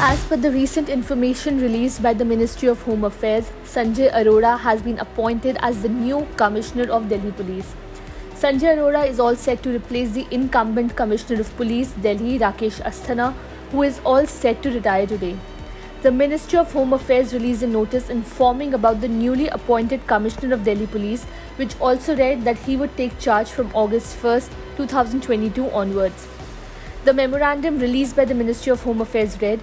As per the recent information released by the Ministry of Home Affairs, Sanjay Arora has been appointed as the new Commissioner of Delhi Police. Sanjay Arora is all set to replace the incumbent Commissioner of Police, Delhi, Rakesh Asthana, who is all set to retire today. The Ministry of Home Affairs released a notice informing about the newly appointed Commissioner of Delhi Police, which also read that he would take charge from August 1, 2022 onwards. The memorandum released by the Ministry of Home Affairs read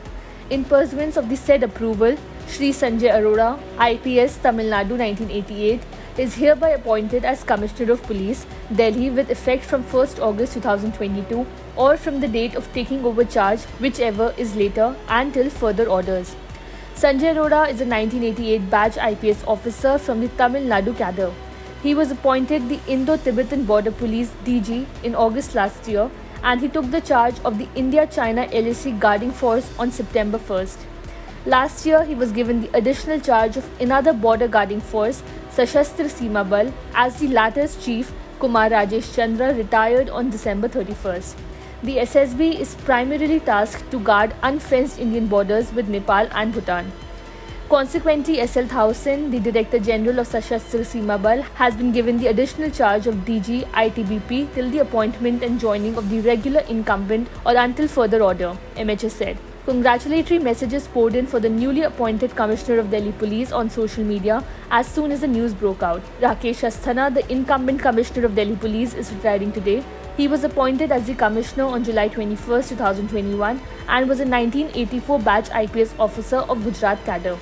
in pursuance of the said approval, Sri Sanjay Arora, IPS Tamil Nadu 1988, is hereby appointed as Commissioner of Police, Delhi with effect from 1st August 2022 or from the date of taking over charge, whichever is later, until further orders. Sanjay Arora is a 1988 batch IPS officer from the Tamil Nadu cadre. He was appointed the Indo-Tibetan Border Police DG in August last year and he took the charge of the India China LAC guarding force on September 1st. Last year, he was given the additional charge of another border guarding force, Sashastra Seema Bal, as the latter's chief, Kumar Rajesh Chandra, retired on December 31st. The SSB is primarily tasked to guard unfenced Indian borders with Nepal and Bhutan. Consequently, SL Thaosen, the Director General of Sashastra Seema has been given the additional charge of DG ITBP till the appointment and joining of the regular incumbent or until further order, MHS said. Congratulatory messages poured in for the newly appointed Commissioner of Delhi Police on social media as soon as the news broke out. Rakesh Asthana, the incumbent Commissioner of Delhi Police, is retiring today. He was appointed as the Commissioner on July 21, 2021 and was a 1984 batch IPS officer of Gujarat cadre.